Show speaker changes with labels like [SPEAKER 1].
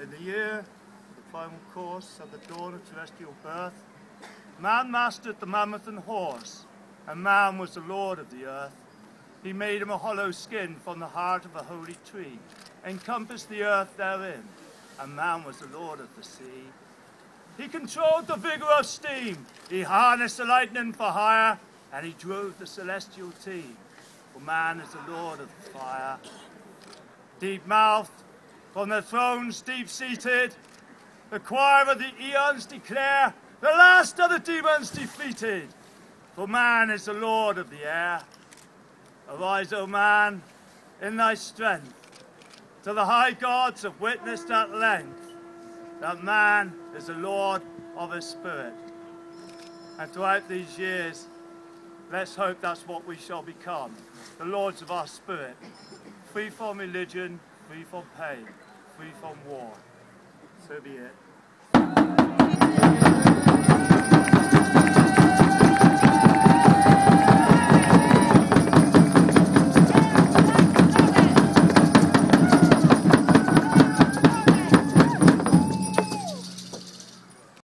[SPEAKER 1] In the year, of the primal course of the dawn of terrestrial birth, man mastered the mammoth and horse, and man was the lord of the earth. He made him a hollow skin from the heart of a holy tree, encompassed the earth therein, and man was the lord of the sea. He controlled the vigor of steam, he harnessed the lightning for hire, and he drove the celestial team, for man is the lord of the fire. Deep-mouthed, from their thrones deep-seated, the choir of the eons declare the last of the demons defeated. For man is the lord of the air. Arise, O man, in thy strength. To the high gods have witnessed at length that man is the lord of his spirit. And throughout these years, let's hope that's what we shall become, the lords of our spirit, free from religion, free from pain, free from war. So be it.